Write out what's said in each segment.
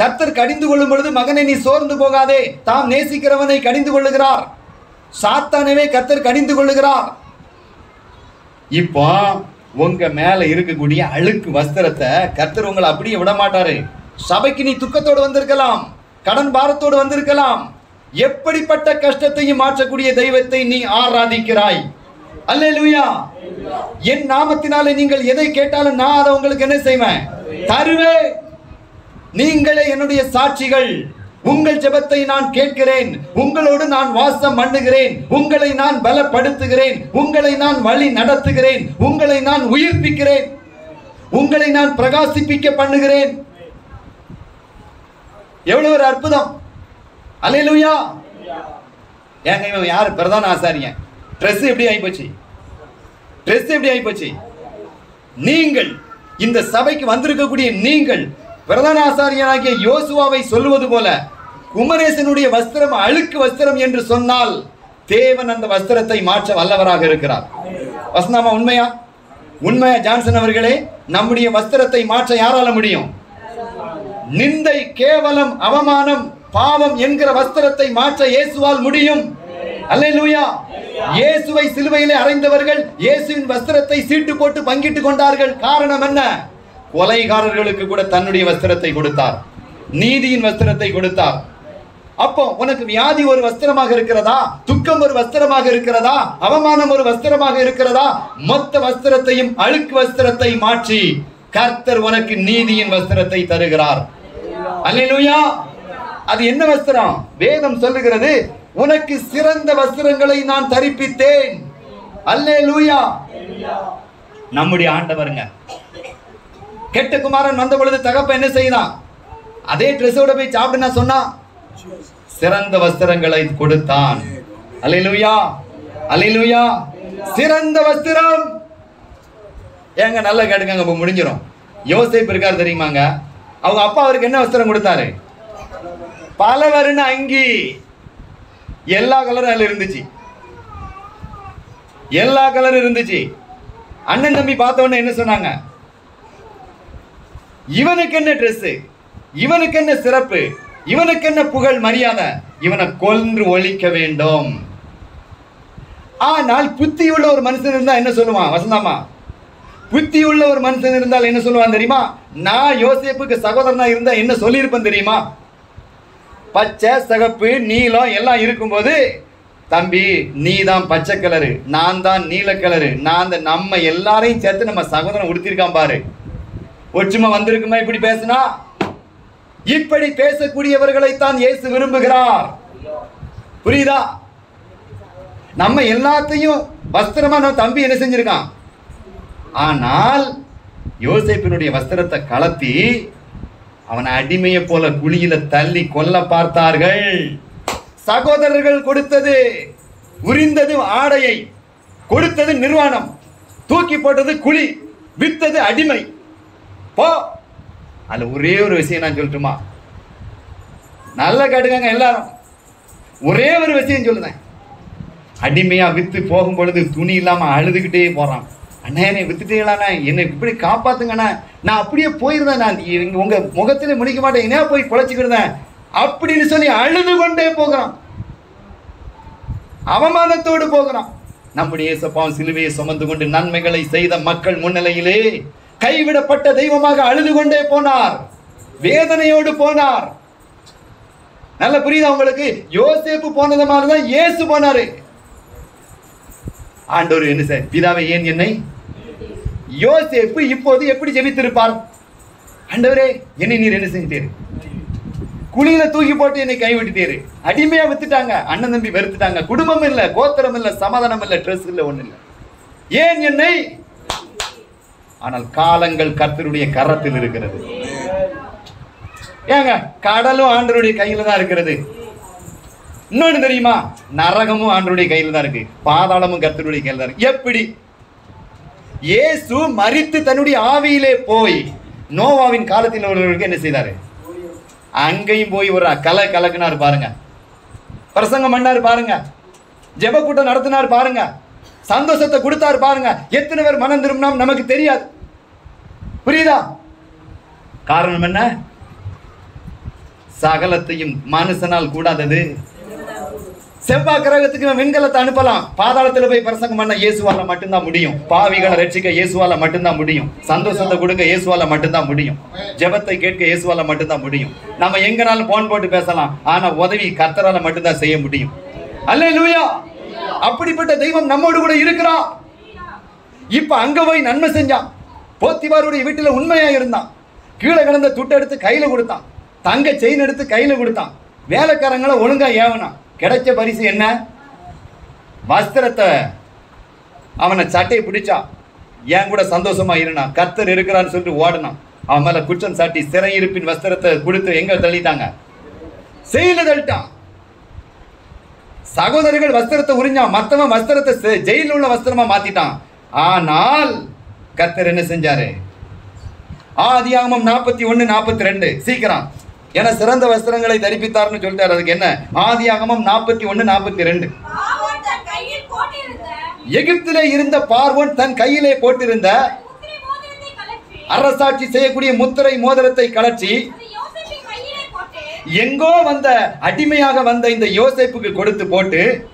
கர்த்தர் கடிந்து கொள்ளும் பொழுது மகனை நீ சோர்ந்து போகாதே. தாம் நேசிக்கிறவனை கடிந்து கொள்ளுகிறார். சாத்தானவே கர்த்தர் கடிந்து கொள்ளுகிறார். இப்போ உங்க மேல இருக்கக்கூடிய அழுக்கு வஸ்திரத்தை கர்த்தர் உங்களை அப்படியே விட மாட்டாரு சபைக்கு நீ துக்கத்தோடு வந்திருக்கலாம். கடன் பாரத்தோடு வந்திருக்கலாம். எப்படிப்பட்ட கஷ்டத்தையும் மாற்றக்கூடிய தெய்வத்தை நீ ஆராதிக்கிறாய். அல்லேலூயா. என் நாமத்தினாலே நீங்கள் எதை கேட்டாலும் நான் அதை உங்களுக்கு என்ன செய்வேன்? தருவேன். நீங்களே என்னுடைய சாட்சிகள். உங்கள் ஜெபத்தை நான் கேட்கிறேன். உங்களோடு நான் வாசம் பண்ணுகிறேன். உங்களை நான் பலப்படுத்துகிறேன். உங்களை நான் வழி நடத்துகிறேன். உங்களை நான் உயிர்ப்பிக்கிறேன். உங்களை நான் பிரகாசிப்பிக்க பண்ணுகிறேன். எவ்வளவு ஒரு அற்புதம். அலையலுயா. ஏங்க இவன் யார்? பிரதான ஆசாரியன். ட்ரெஸ் எப்படி ஆயிப்போச்சு ட்ரெஸ் எப்படி ஆயிப்போச்சு நீங்கள் இந்த சபைக்கு வந்திருக்கக்கூடிய நீங்கள் பிரதான ஆசாரியனாகிய யோசுவாவை சொல்லுவது போல குமரேசனுடைய வஸ்திரம் அழுக்கு வஸ்திரம் என்று சொன்னால் தேவன் அந்த வஸ்திரத்தை மாற்ற வல்லவராக இருக்கிறார். வசனாமா உண்மையா? உண்மையா ஜான்சன் அவர்களே? நம்முடைய வஸ்திரத்தை மாற்ற யாரால முடியும்? நிந்தை கேவலம் அவமானம் பாவம் என்கிற வஸ்திரத்தை மாற்ற இயேசுவால் முடியும். அல்லேலூயா. இயேசுவை சிலுவையிலே அறைந்தவர்கள் இயேசுவின் வஸ்திரத்தை சீட்டு போட்டு பங்கிட்டு கொண்டார்கள். காரணம் என்ன? கொலைகாரர்களுக்கு கூட தன்னுடைய வஸ்திரத்தை கொடுத்தார். நீதியின் வஸ்திரத்தை கொடுத்தார். அப்போ உனக்கு வியாதி ஒரு வஸ்திரமாக இருக்கிறதா? துக்கம் ஒரு வஸ்திரமாக இருக்கிறதா? அவமானம் ஒரு வஸ்திரமாக இருக்கிறதா? மொத்த வஸ்திரத்தையும் அழுக்கு வஸ்திரத்தை மாற்றி கர்த்தர் உனக்கு நீதியின் வஸ்திரத்தை தருகிறார். அல்லேலூயா! அது என்ன வஸ்திரம்? வேதம் சொல்லுகிறது உனக்கு சிறந்த வஸ்திரங்களை நான் தரிப்பித்தேன். அல்லேலூயா! நம்முடைய ஆண்டவருங்க கெட்ட குமாரன் வந்த பொழுது தகப்ப என்ன செய்தான் அதே ட்ரெஸ்ஸோட போய் சாப்பிடுனா சொன்னா? சிறந்த வஸ்திரங்களை கொடுத்தான். அல்லேலூயா அல்லேலூயா சிறந்த வஸ்திரம். ஏங்க நல்லா கேட்டுக்கங்க இப்போ முடிஞ்சிடும் யோசிப்பு இருக்காரு தெரியுமாங்க? அவங்க அப்பா அவருக்கு என்ன வஸ்திரம் கொடுத்தாரு? பல வருண அங்கி. எல்லா கலரும் அதில் இருந்துச்சு. எல்லா கலரும் இருந்துச்சு. அண்ணன் தம்பி பார்த்த என்ன சொன்னாங்க? இவனுக்கு என்ன ட்ரெஸ்ஸு இவனுக்கு என்ன சிறப்பு? இவனுக்கு என்ன புகழ் மரியாதை? இவனை கொன்று ஒழிக்க வேண்டும். ஆனால் புத்தி உள்ள ஒரு மனுஷன் இருந்தா என்ன சொல்லுவான்? வசந்தாமா புத்தி உள்ள ஒரு மனுஷன் இருந்தால் என்ன சொல்லுவான் தெரியுமா? நான் யோசேப்புக்கு சகோதரனா இருந்தா என்ன சொல்லியிருப்பேன் தெரியுமா? பச்சை சிகப்பு நீலம் எல்லாம் இருக்கும்போது தம்பி நீ தான் பச்சை கலரு நான் தான் நீல கலரு நான் அந்த நம்ம எல்லாரையும் சேர்த்து நம்ம சகோதரன் உடுத்திருக்கான் பாரு. ஒற்றுமை வந்திருக்குமா? இப்படி பேசுனா? இப்படி பேசக்கூடியவர்களைத்தான் இயேசு விரும்புகிறார். புரியுதா? நம்ம எல்லாத்தையும் வஸ்திரமா நம்ம தம்பி என்ன செஞ்சிருக்கான்? ஆனால் யோசேப்பினுடைய வஸ்திரத்தை கலத்தி அவனை அடிமையை போல குழியில தள்ளி கொல்ல பார்த்தார்கள். சகோதரர்கள் கொடுத்தது உரிந்தது ஆடையை கொடுத்தது நிர்வாணம் தூக்கி போட்டது குழி வித்தது அடிமை. போ அதில் ஒரே ஒரு விஷயம் நான் சொல்லட்டுமா? நல்லா கேட்டுக்கங்க எல்லாரும். ஒரே ஒரு விஷயம் சொல்லுதேன். அடிமையாக விற்று போகும் பொழுது துணி இல்லாமல் அழுதுகிட்டே போகிறான் அண்ணா என்னை வித்துட்டீங்களாண்ணா என்னை இப்படி காப்பாத்துங்கண்ணா நான் அப்படியே போயிருந்தேன். நான் உங்கள் முகத்தில் முடிக்க மாட்டேன். என்ன போய் குழைச்சிக்கிடுதேன் அப்படின்னு சொல்லி அழுது கொண்டே போகிறான். அவமானத்தோடு போகிறான். நம்முடைய சப்பாவும் சிலுவையை சுமந்து கொண்டு நன்மைகளை செய்த மக்கள் முன்னிலையிலே கைவிடப்பட்ட தெய்வமாக அழுது கொண்டே போனார். வேதனையோடு போனார். நல்ல புரியுதா உங்களுக்கு? யோசேப்பு போனது மாதிரி தான் இயேசு போனாரு. ஆண்டவர் என்ன சார்? பிதாவை ஏன் என்னை? யோசேப்பு இப்போது எப்படி ஜெபித்திருப்பார்? ஆண்டவரே என்னை நீர் என்ன செஞ்சிட்டீரு குழியில தூக்கி போட்டு என்னை கைவிட்டுட்டீரு. அடிமையா வித்துட்டாங்க. அண்ணன் தம்பி வெறுத்துட்டாங்க. குடும்பம் இல்லை கோத்திரம் இல்லை சமாதானம் இல்லை ட்ரெஸ் இல்லை ஒண்ணு இல்லை. ஏன் என்னை? ஆனால் காலங்கள் கர்த்தருடைய கரத்தில் இருக்கிறது. ஏங்க கடலும் ஆண்டருடைய கையில தான் இருக்கிறது. இன்னொன்னு தெரியுமா? நரகமும் ஆண்டருடைய கையில் தான் இருக்கு. பாதாளமும் கர்த்தருடைய கையில் தான் இருக்கு. எப்படி? இயேசு மரித்து தன்னுடைய ஆவியிலே போய் நோவாவின் காலத்தில் உள்ளவர்களுக்கு என்ன செய்தாரு? அங்கேயும் போய் ஒரு கலை கலக்குனார் பாருங்க. பிரசங்கம் பண்ணார் பாருங்க. ஜெப கூட்டம் நடத்தினார் பாருங்க. சந்தோஷத்தை கொடுத்தாரு பாருங்க. எத்தனை பேர் மனம் திரும்பினா நமக்கு தெரியாது. புரியுதா? காரணம் என்ன? சகலத்தையும் மனுஷனால் கூடாதது. செவ்வாய் கிரகத்துக்கு வெண்கலத்தை அனுப்பலாம். பாதாளத்தில் போய் பிரசங்கம் பண்ண இயேசுவால மட்டும்தான் முடியும். பாவிகளை ரட்சிக்க இயேசுவால மட்டும்தான் முடியும். சந்தோஷத்தை கொடுக்க இயேசுவால மட்டும்தான் முடியும். ஜெபத்தை கேட்க இயேசுவால மட்டும்தான் முடியும். நம்ம எங்கனாலும் போன் போட்டு பேசலாம். ஆனா உதவி கத்தரால மட்டும்தான் செய்ய முடியும். அல்லேலூயா! அப்படிப்பட்ட தெய்வம் நம்மோடு கூட இருக்கிறான். இப்ப அங்க போய் நன்மை செஞ்சான். போத்திபாருடைய வீட்டில் உண்மையா இருந்தான். கீழே கிடந்த துட்டை எடுத்து கையில கொடுத்தான். தங்க செயின் எடுத்து கையில கொடுத்தான். வேலைக்காரங்களை ஒழுங்கா ஏவனான். கிடைச்ச பரிசு என்ன? வஸ்திரத்தை. அவனை சட்டையை பிடிச்சான். என் கூட சந்தோஷமா இருந்தான் கர்த்தர் இருக்கிறான்னு சொல்லிட்டு ஓடினான். அவன் மேல குற்றம் சாட்டி சிறையிருப்பின் வஸ்திரத்தை கொடுத்து எங்க தள்ளிட்டாங்க? செயல தள்ளிட்டான். சகோதரர்கள் வஸ்திரத்தை உறிஞ்சான் மத்தவன் வஸ்திரத்தை ஜெயில்ல உள்ள வஸ்திரமா மாத்திட்டான். ஆனால் கர்த்தர் என்ன செஞ்சாரு? ஆதியாகமம் நாற்பத்தி ஒன்னு நாற்பத்தி ரெண்டு. சீக்கிரம். என சிறந்த வஸ்திரங்களை தரிப்பித்தார்னு சொல்லிட்டாரு. அதுக்கு என்ன? ஆதியாகமம் நாற்பத்தி ஒன்னு நாற்பத்தி ரெண்டு. எகிப்திலே இருந்த பார்வோன் தன் கையிலே போட்டிருந்த அரசாட்சி செய்யக்கூடிய முத்திரை மோதிரத்தை கலற்றி அதை யோசேப்பின் கையிலே போட்டு எங்கோ வந்த அடிமையாக வந்த இந்த யோசேப்புக்கு கொடுத்து போட்டு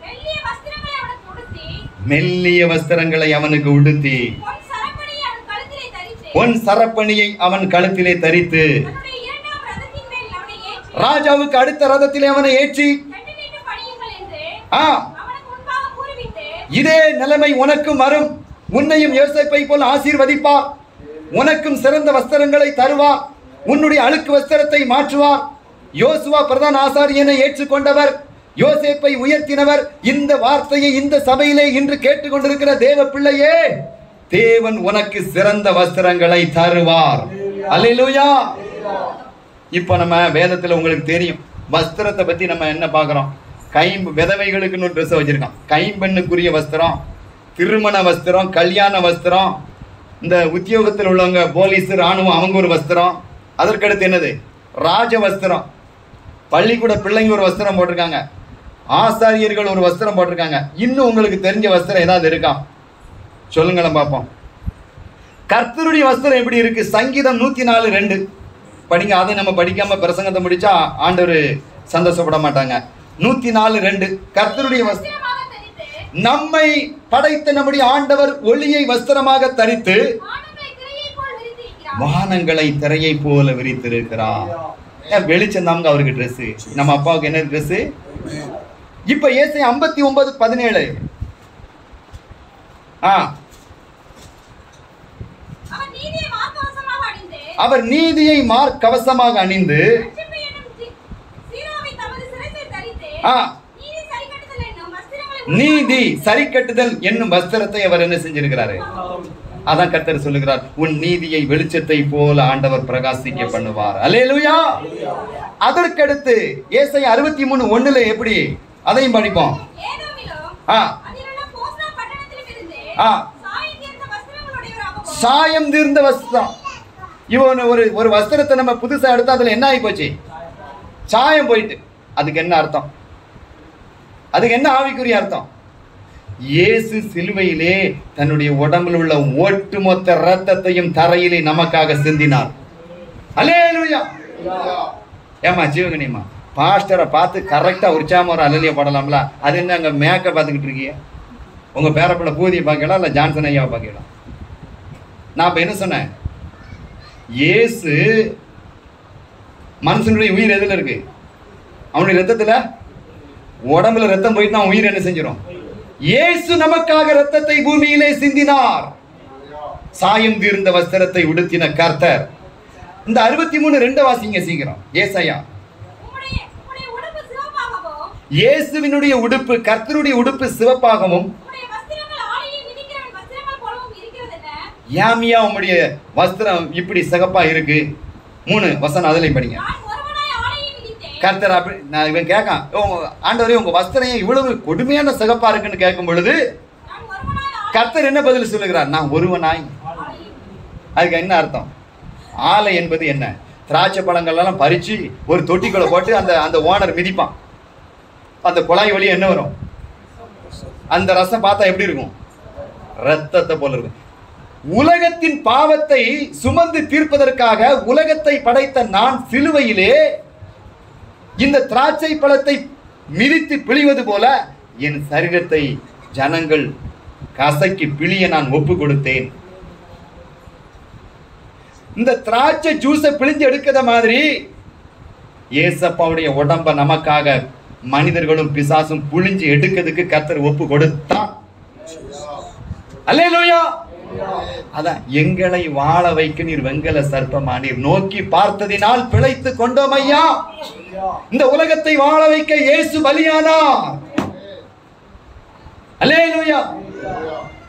மெல்லிய வஸ்திரங்களை அவனுக்கு உடுத்தி. பொன் சரப்பணியை அவன் கழுத்திலே தரித்து. ராஜாவுக்கு அடுத்த ரதத்திலே அவனை ஏற்றி ஆ. இதே நிலைமை உனக்கும் வரும். உன்னையும் யோசேப்பை போல் ஆசீர்வதிப்பார். உனக்கும் சிறந்த வஸ்திரங்களை தருவார். உன்னுடைய அழுக்கு வஸ்திரத்தை மாற்றுவார். யோசுவா பிரதான ஆசாரியனை ஏற்றுக்கொண்டவர் யோசேப்பை உயர்த்தினவர் இந்த வார்த்தையை இந்த சபையிலே இன்று கேட்டுக்கொண்டிருக்கிற தேவ பிள்ளையே தேவன் உனக்கு சிறந்த வஸ்திரங்களை தருவார். அல்லா இப்போ நம்ம வேதத்தில் உங்களுக்கு தெரியும் வஸ்திரத்தை பற்றி நம்ம என்ன பார்க்குறோம்? கைம்பு விதவைகளுக்குன்னு ஒரு ட்ரெஸ்ஸை வச்சுருக்கான். கைம்பெண்ணுக்குரிய வஸ்திரம் திருமண வஸ்திரம் கல்யாண வஸ்திரம் இந்த உத்தியோகத்தில் உள்ளவங்க போலீஸ் ராணுவம் அவங்க ஒரு வஸ்திரம். அதற்கடுத்து என்னது? ராஜ வஸ்திரம். பள்ளிக்கூட பிள்ளைங்க ஒரு வஸ்திரம் போட்டிருக்காங்க. ஆசாரியர்கள் ஒரு வஸ்திரம் போட்டிருக்காங்க. இன்னும் உங்களுக்கு தெரிஞ்ச வஸ்திரம் ஏதாவது இருக்கா? சொல்லுங்களேன் பார்ப்போம் கர்த்தருடைய வஸ்திரம் எப்படி இருக்கு? சங்கீதம் நூத்தி நாலு ரெண்டு. படிங்க அதை நம்ம படிக்காம பிரசங்கத்தை முடிச்சா ஆண்டவர் சந்தோஷப்பட மாட்டாங்க. நூத்தி நாலு ரெண்டு. கர்த்தருடைய வஸ்திரம் நம்மை படைத்த நம்முடைய ஆண்டவர் ஒளியை வஸ்திரமாக தரித்து வானங்களை திரையை போல் விரித்திருக்கிறார். தாங்க அவருக்கு ட்ரெஸ் நம்ம அப்பாவுக்கு என்ன ட்ரெஸ் இப்ப ஏசை ஐம்பத்தி ஒன்பது பதினேழு. ஆ. அவன் நீதியை மார்க்கவசமாக அணிந்து. அவர் நீதி சரி கட்டுதல் என்னும் வஸ்திரத்தை அவர் என்ன செஞ்சிருக்கிறாரு? அதான் கத்தர் சொல்லுகிறார் உன் நீதியை வெளிச்சத்தை போல ஆண்டவர் பிரகாசிக்க பண்ணுவார். அலேலுயா அதற்கடுத்து ஏசை அறுபத்தி மூணு ஒண்ணுல எப்படி? அதையும் படிப்போம். ஆ. ஆ. சாயம் தீர்ந்த வஸ்திரம். இவன் ஒரு ஒரு வஸ்திரத்தை நம்ம புதுசா எடுத்து அதுல என்ன ஆகி போச்சு? சாயம் போயிட்டு. அதுக்கு என்ன அர்த்தம்? அதுக்கு என்ன ஆவிக்குரிய அர்த்தம்? இயேசு சிலுவையிலே தன்னுடைய உடம்பில் உள்ள ஒட்டுமொத்த ரத்தத்தையும் தரையிலே நமக்காக சிந்தினார். அல்லேலூயா! ஏமா ஜீவகனியம்மா பாஸ்டரை பார்த்து கரெக்டாக உற்சாகமாக ஒரு அலலிய படலாம்ல? அது என்ன அங்கே மேக்கை பார்த்துக்கிட்டு இருக்கீங்க? உங்கள் பேரப்பிள்ள பூதியை பார்க்கலாம் இல்லை ஜான்சன் ஐயாவை பார்க்கலாம் நான் இப்போ என்ன சொன்னேன்? இயேசு மனுஷனுடைய உயிர் எதில் இருக்கு? அவனுடைய ரத்தத்தில் உடம்புல ரத்தம் போயிட்டு தான் உயிர் என்ன செஞ்சிடும் இயேசு நமக்காக ரத்தத்தை பூமியிலே சிந்தினார். சாயம் தீர்ந்த வஸ்திரத்தை உடுத்தின கர்த்தர். இந்த அறுபத்தி மூணு ரெண்டு வாசிங்க சீக்கிரம். ஏசையா. இயேசுவினுடைய உடுப்பு கர்த்தருடைய உடுப்பு சிவப்பாகவும் யாமியா உங்களுடைய வஸ்திரம் இப்படி சிகப்பா இருக்கு. மூணு வசனம் அதில் படிங்க நான் ஒருவனாய் ஆலையை மிதித்தேன் கர்த்தர் அப்படி நான் இவன் கேட்கான் ஆண்டவரே உங்க வஸ்திரம் இவ்வளவு கொடுமையான சிகப்பா இருக்குன்னு கேட்கும் பொழுது கர்த்தர் என்ன பதில் சொல்லுகிறார்? நான் ஒருவனாய். அதுக்கு என்ன அர்த்தம்? ஆலை என்பது என்ன? திராட்சை பழங்கள்லாம் பறித்து ஒரு தொட்டிக்குள்ள போட்டு அந்த அந்த ஓனர் மிதிப்பான். அந்த குழாய் வழி என்ன வரும்? அந்த ரசம் பார்த்தா எப்படி இருக்கும்? ரத்தத்தை போல இருக்கும். உலகத்தின் பாவத்தை சுமந்து தீர்ப்பதற்காக உலகத்தை படைத்த நான் சிலுவையிலே இந்த திராட்சை பழத்தை மிதித்து பிழிவது போல என் சரீரத்தை ஜனங்கள் கசக்கி பிழிய நான் ஒப்பு கொடுத்தேன் இந்த திராட்சை ஜூஸை பிழிஞ்சு எடுக்கிற மாதிரி ஏசப்பாவுடைய உடம்ப நமக்காக மனிதர்களும் பிசாசும் புழிஞ்சு எடுக்கிறதுக்கு கத்தர் ஒப்பு கொடுத்தான் அல்லையா அதான் எங்களை வாழ வைக்க நீர் வெங்கல சர்ப்பமா? நீர் நோக்கி பார்த்ததினால் பிழைத்து கொண்டோம் ஐயா. இந்த உலகத்தை வாழ வைக்க இயேசு பலியானா? அல்லேலூயா.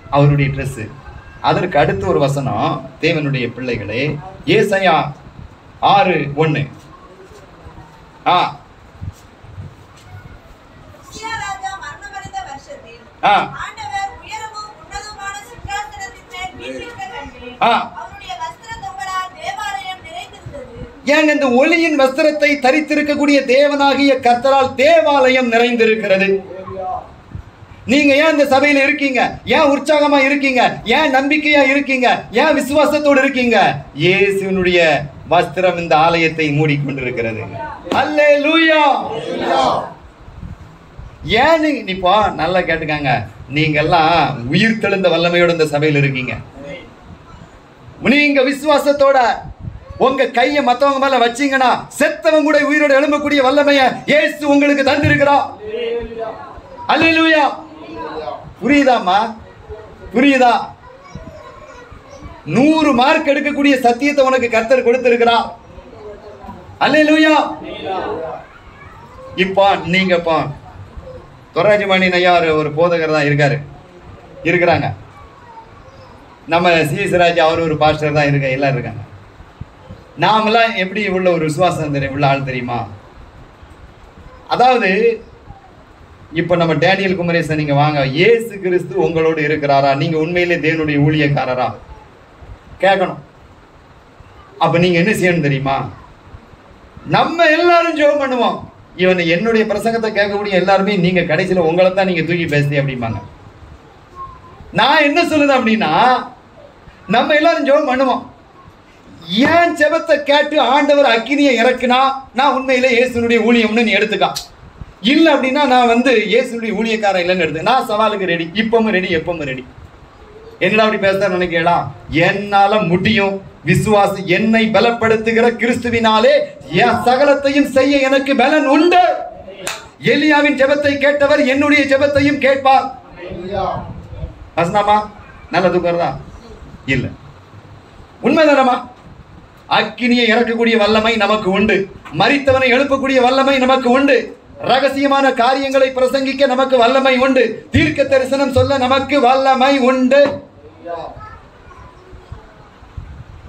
அவருடைய Dress. அதற்கு அடுத்த ஒரு வசனம் தேவனுடைய பிள்ளைகளே ஏசையா ஆறு ஒண்ணு. ஆ. ஆ. அவருடைய வஸ்திர தொங்கலால் தேவாலயம் ஏன் ஏங்க இந்த ஒளியின் வஸ்திரத்தை தரித்திருக்கக்கூடிய தேவனாகிய கர்த்தரால் தேவாலயம் நிறைந்திருக்கிறது. நீங்க ஏன் இந்த சபையில இருக்கீங்க? ஏன் உற்சாகமா இருக்கீங்க? ஏன் நம்பிக்கையா இருக்கீங்க? ஏன் விசுவாசத்தோடு இருக்கீங்க? இயேசுனுடைய வஸ்திரம் இந்த ஆலயத்தை மூடிக்கொண்டிருக்கிறது. அல்லேலூயா! ஏன் நீங்க இப்போ நல்லா கேட்டுக்காங்க. நீங்க எல்லாம் உயிர் தெழுந்த வல்லமையோட இந்த சபையில் இருக்கீங்க. நீங்க விசுவாசத்தோட உங்க கையை மத்தவங்க மேல வச்சீங்கன்னா செத்தவங்க கூட உயிரோட எழும்பக்கூடிய வல்லமைய இயேசு உங்களுக்கு தந்திருக்கிறார். அல்லேலூயா. புரியுதாமா புரியுதா? நூறு மார்க் எடுக்கக்கூடிய சத்தியத்தை உனக்கு கர்த்தர் கொடுத்திருக்கிறார். அல்லேலூயா. இப்போ நீங்க இப்போ துராஜிமணி ஐயா ஒரு- போதகர் தான் இருக்காரு. இருக்கிறாங்க. நம்ம சிஎஸ்ராஜ் அவர் ஒரு பாஸ்டர் தான் இருக்க எல்லாம் இருக்காங்க. நாமெல்லாம் எப்படி உள்ள ஒரு விசுவாசம் தெரியும் உள்ள ஆள் தெரியுமா? அதாவது இப்போ நம்ம டேனியல் குமரேசன் நீங்கள் வாங்க. ஏசு கிறிஸ்து உங்களோடு இருக்கிறாரா? நீங்கள் உண்மையிலே தேவனுடைய ஊழியக்காரரா? கேட்கணும். அப்போ நீங்கள் என்ன செய்யணும் தெரியுமா? நம்ம எல்லாரும் ஜோம் பண்ணுவோம். இவன் என்னுடைய பிரசங்கத்தை கேட்கக்கூடிய எல்லாருமே நீங்கள் கடைசியில் உங்களை தான் நீங்கள் தூக்கி பேசுறீங்க அப்படிம்பாங்க. நான் என்ன சொல்லுது அப்படின்னா நம்ம எல்லாரும் ஜோம் பண்ணுவோம். ஏன் ஜெபத்தை கேட்டு ஆண்டவர் அக்கினியை இறக்குனா? நான் உண்மையிலே இயேசுனுடைய ஊழியம்னு நீ எடுத்துக்கா. இல்லை அப்படின்னா நான் வந்து இயேசுனுடைய ஊழியக்காரன் இல்லைன்னு எடுத்து நான் சவாலுக்கு ரெடி இப்பவும் ரெடி எப்பவும் ரெடி என்னடா அப்படி பேச நினைக்கலாம் என்னால முடியும். விசுவாசி என்னை பலப்படுத்துகிற கிறிஸ்துவினாலே என் சகலத்தையும் செய்ய எனக்கு பலன் உண்டு. எலியாவின் ஜெபத்தை கேட்டவர் என்னுடைய ஜெபத்தையும் கேட்பார். வசனாமா? நல்ல தூக்கறதா இல்லை. உண்மைதானமா அக்கினியை இறக்கக்கூடிய வல்லமை நமக்கு உண்டு. மரித்தவனை எழுப்பக்கூடிய வல்லமை நமக்கு உண்டு. ரகசியமான காரியங்களை பிரசங்கிக்க நமக்கு வல்லமை உண்டு. தீர்க்க தரிசனம் சொல்ல நமக்கு வல்லமை உண்டு.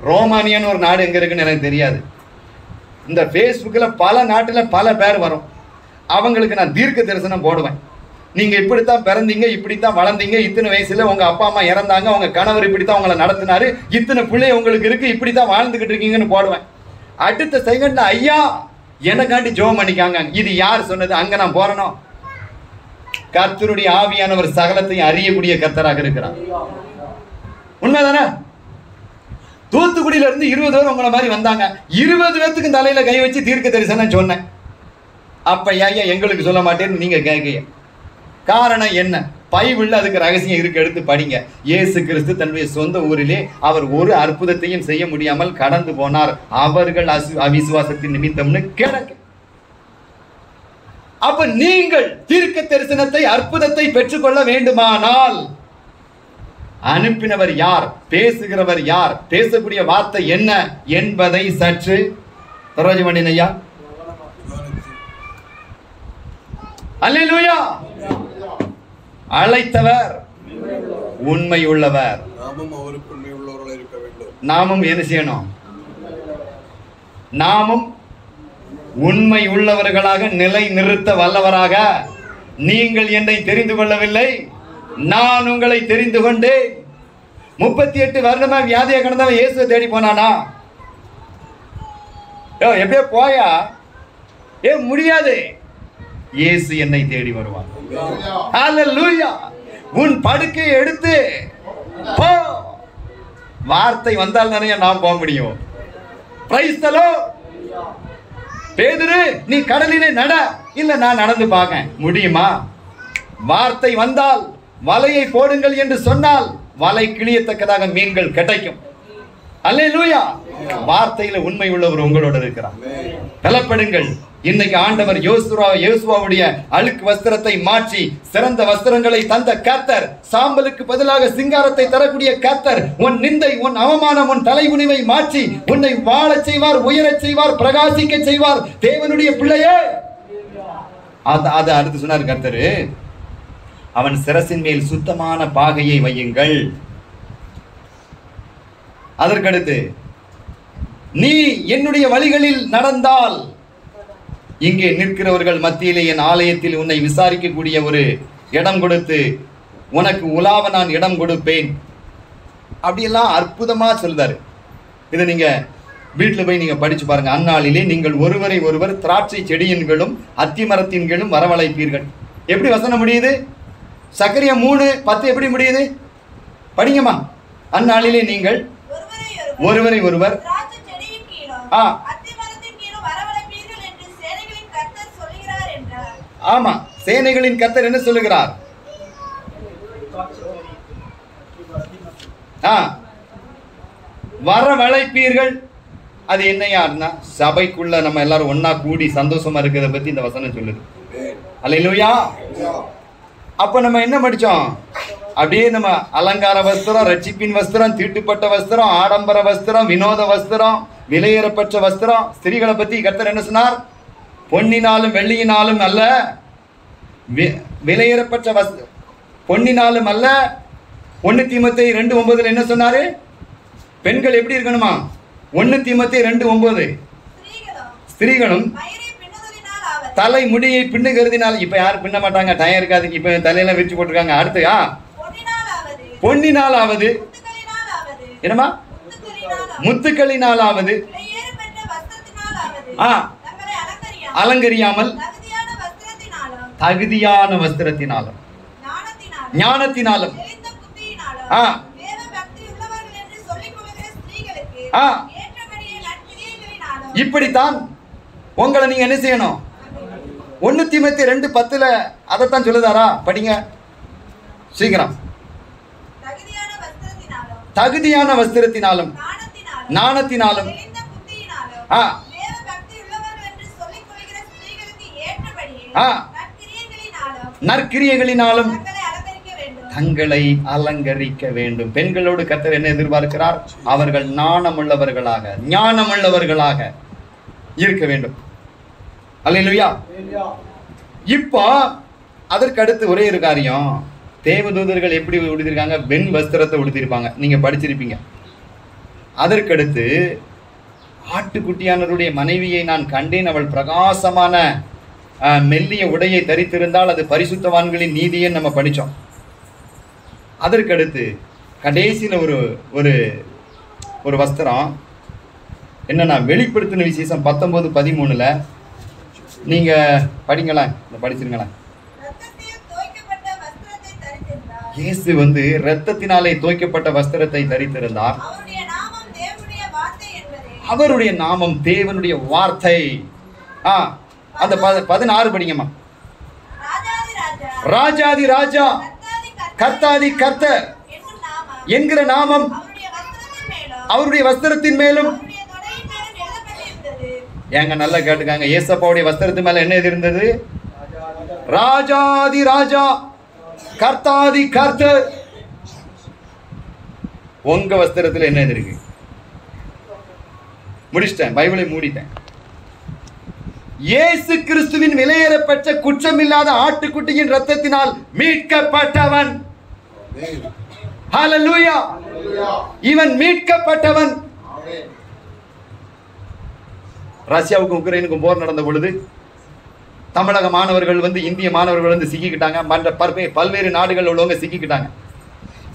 ரோமானியன் ஒரு நாடு எங்க இருக்குன்னு எனக்கு தெரியாது. இந்த ஃபேஸ்புக்கில் பல நாட்டில் பல பேர் வரும். அவங்களுக்கு நான் தீர்க்க தரிசனம் போடுவேன். நீங்க இப்படித்தான் பிறந்தீங்க இப்படித்தான் வளர்ந்தீங்க. இத்தனை வயசுல உங்க அப்பா அம்மா இறந்தாங்க உங்க கணவர் இப்படித்தான் உங்களை நடத்தினாரு. இத்தனை பிள்ளை உங்களுக்கு இருக்கு இப்படித்தான் வாழ்ந்துகிட்டு இருக்கீங்கன்னு போடுவேன். அடுத்த செகண்ட்ல ஐயா எனக்காண்டி ஜோம் பண்ணிக்காங்க. இது யார் சொன்னது? அங்க நான் போறனோ கர்த்தருடைய ஆவியானவர் சகலத்தையும் அறியக்கூடிய கர்த்தராக இருக்கிறார். உண்மைதானே? தூத்துக்குடியில இருந்து இருபது பேர் உங்களை மாதிரி வந்தாங்க. இருபது பேர்த்துக்கு தலையில கை வச்சு தீர்க்க தரிசனம் சொன்னேன். அப்ப ஐயா எங்களுக்கு சொல்ல மாட்டேன்னு நீங்க கேட்க காரணம் என்ன? பைபிள்ல அதுக்கு ரகசியம் இருக்கு எடுத்து படிங்க. இயேசு கிறிஸ்து தன்னுடைய சொந்த ஊரிலே அவர் ஒரு அற்புதத்தையும் செய்ய முடியாமல் கடந்து போனார். அவர்கள் அசு அவிசுவாசத்தின் நிமித்தம்னு கிடக்கு அப்ப நீங்கள் தீர்க்க தரிசனத்தை அற்புதத்தை பெற்றுக்கொள்ள வேண்டுமானால் அனுப்பினவர் யார்? பேசுகிறவர் யார்? பேசக்கூடிய வார்த்தை என்ன என்பதை சற்று சரோஜமணியன் ஐயா. அல்லேலூயா! அழைத்தவர் உண்மை உள்ளவர் நாமும் அவருக்கு உண்மை உள்ளவர்களாக இருக்க வேண்டும். நாமும் என்ன செய்யணும்? நாமும் உண்மை உள்ளவர்களாக நிலை நிறுத்த வல்லவராக நீங்கள் என்னை தெரிந்து கொள்ளவில்லை. நான் உங்களை தெரிந்து கொண்டேன். முப்பத்தி எட்டு வருடமா வியாதியை கடந்தவன் இயேசுவை தேடி போனானா? எப்படியோ போயா? ஏ முடியாது. இயேசு என்னை தேடி வருவான் உன் படுக்கையை எடுத்து போ. வார்த்தை வந்தால் நிறைய நாம் போக முடியும். பிரைஸ் பேதுரு நீ கடலிலே நட. இல்ல நான் நடந்து பார்க்க முடியுமா? வார்த்தை வந்தால் வலையை போடுங்கள் என்று சொன்னால் வலை கிழியத்தக்கதாக மீன்கள் கிடைக்கும். அல்லேலூயா. வார்த்தையில உண்மை உள்ளவர் உங்களோட இருக்கிறார். பலப்படுங்கள் இன்னைக்கு ஆண்டவர் யோசுவா யோசுவாவுடைய அழுக்கு வஸ்திரத்தை மாற்றி சிறந்த வஸ்திரங்களை தந்த கத்தர் சாம்பலுக்கு பதிலாக சிங்காரத்தை தரக்கூடிய கத்தர் உன் நிந்தை உன் அவமானம் உன் தலைகுனிவை மாற்றி உன்னை வாழச் செய்வார் உயரச் செய்வார் பிரகாசிக்க செய்வார். தேவனுடைய பிள்ளையே. அது அது அடுத்து சொன்னார் கத்தரு அவன் சிரசின் மேல் சுத்தமான பாகையை வையுங்கள். அதற்கடுத்து நீ என்னுடைய வழிகளில் நடந்தால் இங்கே நிற்கிறவர்கள் மத்தியிலே என் ஆலயத்தில் உன்னை விசாரிக்கக்கூடிய ஒரு இடம் கொடுத்து உனக்கு உலாவ நான் இடம் கொடுப்பேன். அப்படியெல்லாம் அற்புதமா சொல்றாரு இதை நீங்க வீட்டில் போய் நீங்கள் படித்து பாருங்கள் அந்நாளிலே நீங்கள் ஒருவரை ஒருவர் திராட்சை செடியின்களும் அத்திமரத்தின்களும் வரவழைப்பீர்கள். எப்படி வசனம் முடியுது? சக்கரியா மூணு பத்து எப்படி முடியுது? படிங்கம்மா. அந்நாளிலே நீங்கள் ஒருவரை ஒருவரை ஆ. ஆமா சேனைகளின் கர்த்தர் என்ன சொல்லுகிறார்? ஆ. வரவழைப்பீர்கள் அது என்னையாருன்னா சபைக்குள்ள நம்ம எல்லாரும் ஒண்ணா கூடி சந்தோஷமா இருக்கிறத பத்தி இந்த வசனம் சொல்லுது. அல்லையா அப்ப நம்ம என்ன படிச்சோம்? அப்படியே நம்ம அலங்கார வஸ்திரம் ரட்சிப்பின் வஸ்திரம் தீட்டுப்பட்ட வஸ்திரம் ஆடம்பர வஸ்திரம் வினோத வஸ்திரம் விலையேறப்பட்ட வஸ்திரம். ஸ்திரீகளை பத்தி கர்த்தர் என்ன சொன்னார்? பொன்னினாலும் வெள்ளியினாலும் அல்ல விலையேறப்பட்ட வஸ் பொன்னினாலும் அல்ல. ஒன்னு தீமத்தை ரெண்டு ஒன்பதுல என்ன சொன்னாரு? பெண்கள் எப்படி இருக்கணுமா? ஒன்னு தீமத்தை ரெண்டு ஒன்பது. ஸ்திரீகளும் ஸ்திரீகளும் மயிரை பின்னுதலினால் ஆவது தலை முடியை பின்னுகிறதுனால இப்போ யாரும் பின்ன மாட்டாங்க. டயம் இருக்காது இப்போ தலையெல்லாம் விரிச்சு போட்டிருக்காங்க. அடுத்து ஆ? பொன்னினால் ஆவது என்னமா முத்துக்களினால் ஆ? அலங்கரியாமல். தகுதியான வஸ்திரத்தினாலும். ஞானத்தினாலும். ஆ? ஆ? இப்படித்தான் உங்களை நீங்க என்ன செய்யணும்? ஒண்ணு தீமத்தி ரெண்டு பத்துல அதைத்தான் சொல்லுதாரா? படிங்க. சீக்கிரம். தகுதியான வஸ்திரத்தினாலும் நாணத்தினாலும் ஆ. ஆ. நற்கிரியைகளினாலும் நற்கிரியைகளினாலும் தங்களை அலங்கரிக்க வேண்டும். பெண்களோடு கர்த்தர் என்ன எதிர்பார்க்கிறார்? அவர்கள் நாணமுள்ளவர்களாக ஞானமுள்ளவர்களாக இருக்க வேண்டும். அல்லேலூயா. இப்போ அதற்கு அடுத்து ஒரே ஒரு காரியம். தேவதூதர்கள் எப்படி உடுத்திருக்காங்க வெண் வஸ்திரத்தை உடுத்திருப்பாங்க நீங்க படிச்சிருப்பீங்க. அதற்கடுத்து ஆட்டுக்குட்டியானவருடைய மனைவியை நான் கண்டேன். அவள் பிரகாசமான மெல்லிய உடையை தரித்திருந்தால் அது பரிசுத்தவான்களின் நீதியை நம்ம படித்தோம் அதற்கடுத்து கடைசியில் ஒரு ஒரு ஒரு வஸ்திரம். என்னன்னா வெளிப்படுத்தின விசேஷம் பத்தொன்பது பதிமூணுல நீங்க படிங்களேன் இந்த படிச்சிருங்களேன் இயேசு வந்து இரத்தத்தினாலே தோய்க்கப்பட்ட வஸ்திரத்தை தரித்திருந்தார். அவருடைய நாமம் தேவனுடைய வார்த்தை. ஆ அந்த பதினாறு படிங்கம்மா. ராஜாதி ராஜா கர்த்தாதி கர்த்த என்கிற நாமம் அவருடைய வஸ்திரத்தின் மேலும் அவருடைய வஸ்திரத்தின் மேலும் அவருடைய தொடையின் மேலும் எழுதப்பட்டிருந்தது ஏங்க நல்லா கேட்டுக்காங்க. ஏசப்பாவுடைய வஸ்திரத்து மேல என்ன இருந்தது? ராஜாதி ராஜா கர்த்தாதி கர்த்தர். உங்க வஸ்திரத்துல என்ன இருக்கு? முடிச்சிட்டேன் பைபிளை மூடிட்டேன். இயேசு கிறிஸ்துவின் விலையேறப்பட்ட குற்றமில்லாத ஆட்டுக்குட்டியின் ரத்தத்தினால் மீட்கப்பட்டவன். இவன் மீட்கப்பட்டவன். ரஷ்யாவுக்கும் உக்ரைனுக்கும் போர் நடந்த பொழுது தமிழக மாணவர்கள் வந்து இந்திய மாணவர்கள் வந்து சிக்கிக்கிட்டாங்க. மற்ற பல்வே- பல்வேறு நாடுகள் உள்ளவங்க சிக்கிக்கிட்டாங்க.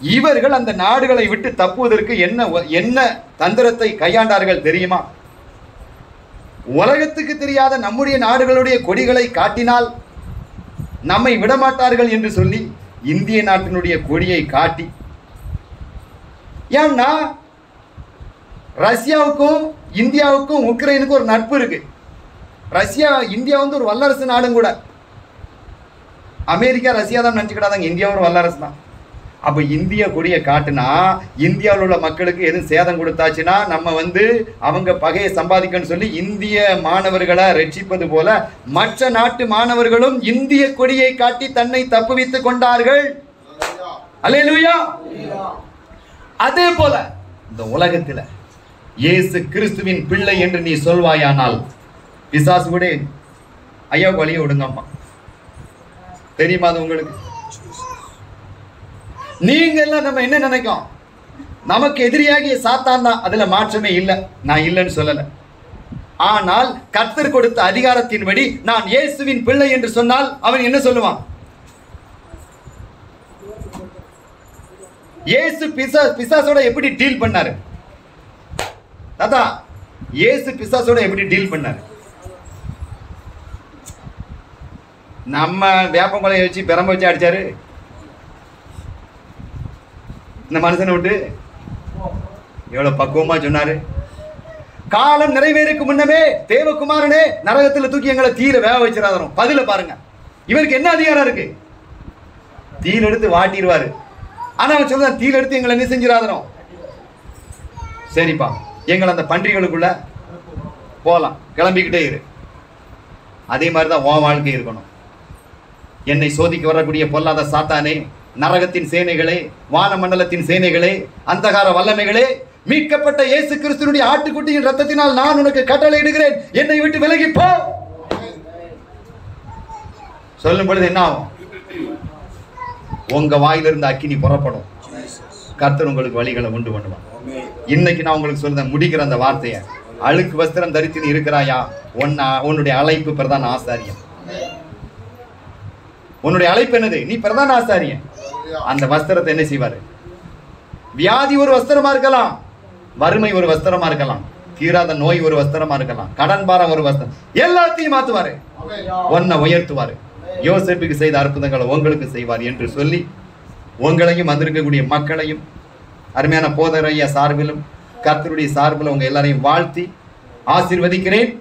இவர்கள் அந்த நாடுகளை விட்டு தப்புவதற்கு என்ன ஒ- என்ன தந்திரத்தை கையாண்டார்கள் தெரியுமா? உலகத்துக்கு தெரியாத நம்முடைய நாடுகளுடைய கொடிகளை காட்டினால் நம்மை விடமாட்டார்கள் என்று சொல்லி இந்திய நாட்டினுடைய கொடியை காட்டி. ஏன்னா ரஷ்யாவுக்கும் இந்தியாவுக்கும் உக்ரைனுக்கும் ஒரு நட்பு இருக்கு. ரஷ்யா இந்தியா வந்து ஒரு வல்லரசு நாடும் கூட. அமெரிக்கா ரஷ்யா தான் நினச்சிக்கிடாதாங்க. இந்தியா ஒரு வல்லரசு தான். அப்போ இந்திய கொடியை காட்டுனா இந்தியாவில் உள்ள மக்களுக்கு எதுவும் சேதம் கொடுத்தாச்சுன்னா நம்ம வந்து அவங்க பகையை சம்பாதிக்கணும்னு சொல்லி இந்திய மாணவர்களை ரட்சிப்பது போல மற்ற நாட்டு மாணவர்களும் இந்திய கொடியை காட்டி தன்னை தப்புவித்துக் கொண்டார்கள். அல்லேலூயா. அதே போல இந்த உலகத்தில் இயேசு கிறிஸ்துவின் பிள்ளை என்று நீ சொல்வாயானால் பிசாசு கூட ஐயா வழிய விடுங்கம்மா. தெரியுமா அது உங்களுக்கு? நீங்க எல்லாம் நம்ம என்ன நினைக்கும்? நமக்கு எதிரியாகிய சாத்தான் தான் அதுல மாற்றமே இல்லை. நான் இல்லைன்னு சொல்லல. ஆனால் கர்த்தர் கொடுத்த அதிகாரத்தின்படி நான் இயேசுவின் பிள்ளை என்று சொன்னால் அவன் என்ன சொல்லுவான்? இயேசு பிசா பிசாசோட எப்படி டீல் பண்ணாரு? தாத்தா இயேசு பிசாசோட எப்படி டீல் பண்ணாரு? நம்ம வேப்பங்குலையை வச்சு பெரம்ப வச்சு அடிச்சாரு. இந்த மனுஷனை விட்டு எவ்வளவு பக்குவமா சொன்னாரு. காலம் நிறைவேறக்கு முன்னமே தேவகுமாரனே நரகத்தில் தூக்கி எங்களை தீர வேக வச்சிடாதரும் பதில பாருங்க. இவருக்கு என்ன அதிகாரம் இருக்கு? தீல் எடுத்து வாட்டிடுவாரு. ஆனா அவன் சொல்றான் தீல் எடுத்து எங்களை என்ன செஞ்சிடாதரும் சரிப்பா. எங்களை அந்த பன்றிகளுக்குள்ள போகலாம் கிளம்பிக்கிட்டே இரு. அதே மாதிரி தான் உன் வாழ்க்கை இருக்கணும். என்னை சோதிக்க வரக்கூடிய பொல்லாத சாத்தானே நரகத்தின் சேனைகளே வானமண்டலத்தின் சேனைகளே அந்தகார வல்லமைகளே மீட்கப்பட்ட இயேசு கிறிஸ்துனுடைய ஆட்டுக்குட்டியின் ரத்தத்தினால் நான் உனக்கு கட்டளை இடுகிறேன் என்னை விட்டு விலகி போ. சொல்லும் பொழுது என்ன ஆகும்? உங்க வாயிலிருந்து அக்கினி புறப்படும். கர்த்தர் உங்களுக்கு வழிகளை உண்டு பண்ணுவான் இன்னைக்கு நான் உங்களுக்கு சொல்றேன் முடிக்கிற அந்த வார்த்தையை அழுக்கு வஸ்திரம் தரித்து நீ இருக்கிறாயா? உன்ன உன்னுடைய அழைப்பு பிரதான ஆசாரியம் உன்னுடைய அழைப்பு என்னது? நீ பிரதான ஆசாரியன். அந்த வஸ்திரத்தை என்ன செய்வாரு? வியாதி ஒரு வஸ்திரமா இருக்கலாம் வறுமை ஒரு வஸ்திரமா இருக்கலாம் தீராத நோய் ஒரு வஸ்திரமா இருக்கலாம் கடன் பாரம் ஒரு வஸ்திரம் எல்லாத்தையும் மாத்துவாரு. உன்னை உயர்த்துவாரு. யோசிப்புக்கு செய்த அற்புதங்களை உங்களுக்கு செய்வார் என்று சொல்லி உங்களையும் வந்திருக்கக்கூடிய மக்களையும் அருமையான போதரையா சார்பிலும் கர்த்தருடைய சார்பில் உங்கள் எல்லாரையும் வாழ்த்தி ஆசிர்வதிக்கிறேன்.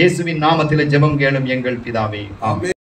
இயேசுவின் நாமத்தில் ஜெபம் கேளும் எங்கள் பிதாவே. ஆமே